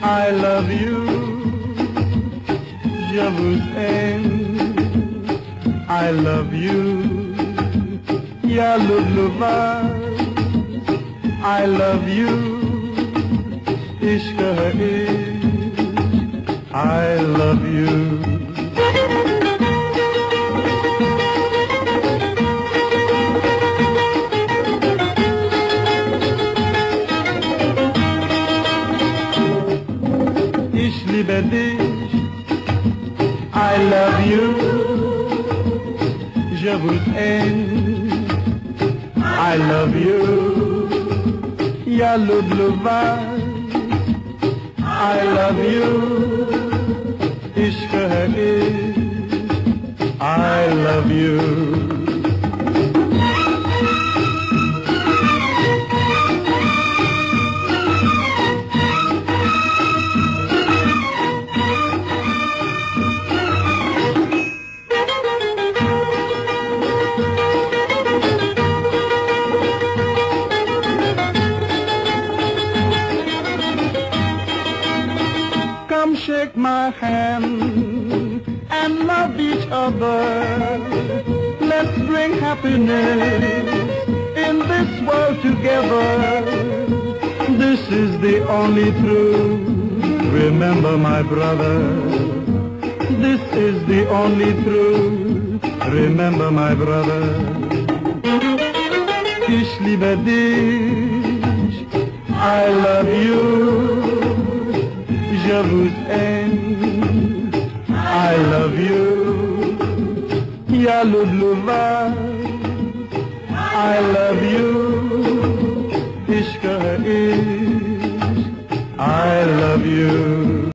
I love you yavuz end I love you. Ya Lullaba I love you. İşka iş I love you. İşli bedi I love you. Je vous aime. I love you. Ya lubluba. I love you. Hai. I love you. Shake my hand and love each other. Let's bring happiness in this world together. This is the only truth. Remember my brother. This is the only truth. Remember my brother. Ich liebe dich. I love you devil's end. I love you, Yaludluva. I love you, Ishka is.